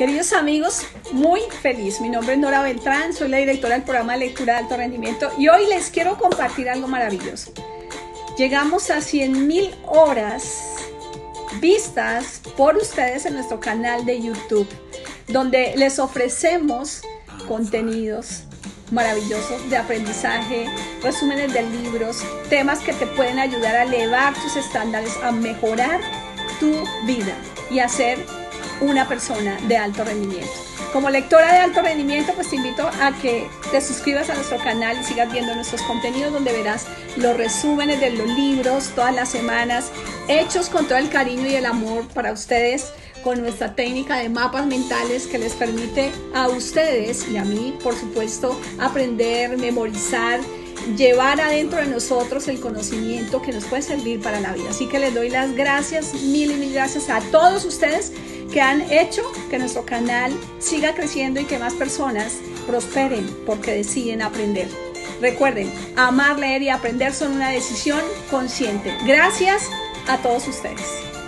Queridos amigos, muy feliz. Mi nombre es Nora Beltrán, soy la directora del programa de lectura de alto rendimiento y hoy les quiero compartir algo maravilloso. Llegamos a 100 mil horas vistas por ustedes en nuestro canal de YouTube, donde les ofrecemos contenidos maravillosos de aprendizaje, resúmenes de libros, temas que te pueden ayudar a elevar tus estándares, a mejorar tu vida y hacer una persona de alto rendimiento. Como lectora de alto rendimiento, pues te invito a que te suscribas a nuestro canal y sigas viendo nuestros contenidos donde verás los resúmenes de los libros todas las semanas, hechos con todo el cariño y el amor para ustedes, con nuestra técnica de mapas mentales que les permite a ustedes y a mí, por supuesto, aprender, memorizar llevar adentro de nosotros el conocimiento que nos puede servir para la vida. Así que les doy las gracias, mil y mil gracias a todos ustedes que han hecho que nuestro canal siga creciendo y que más personas prosperen porque deciden aprender. Recuerden, amar, leer y aprender son una decisión consciente. Gracias a todos ustedes.